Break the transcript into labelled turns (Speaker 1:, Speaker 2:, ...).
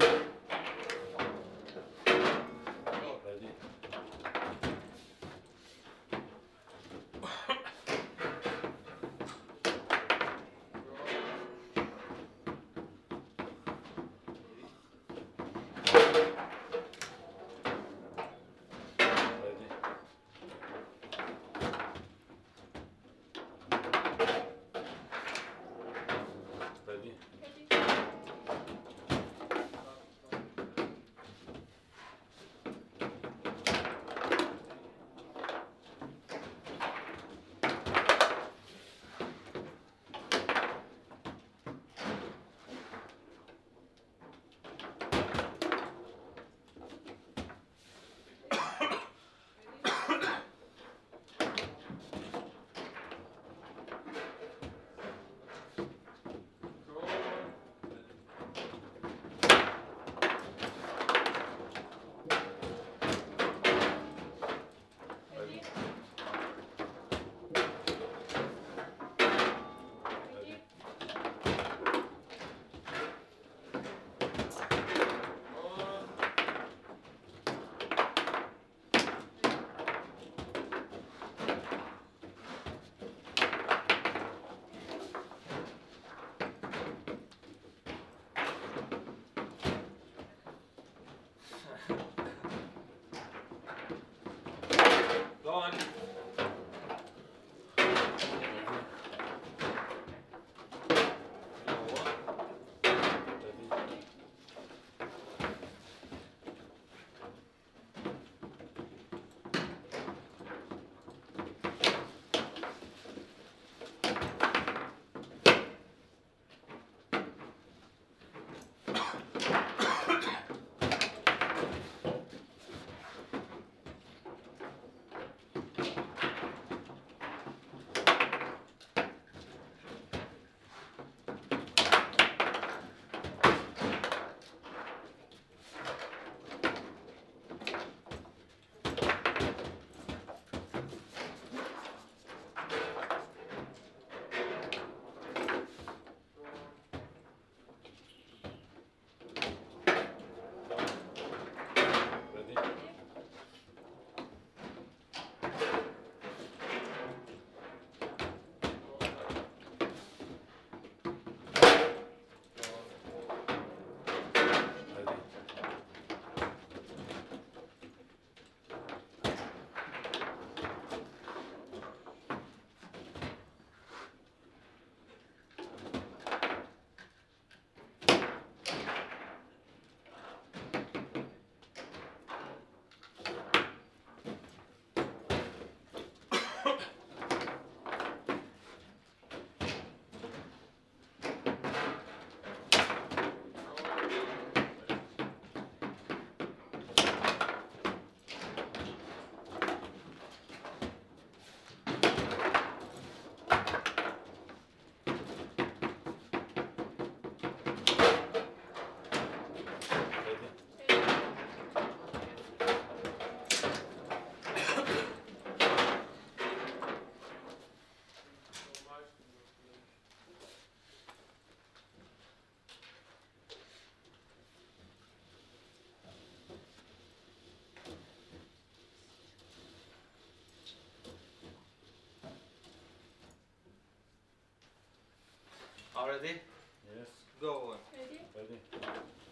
Speaker 1: Ready. Ready. Ready. Ready.
Speaker 2: Go Already?
Speaker 1: Yes.
Speaker 2: Go on.
Speaker 1: Ready.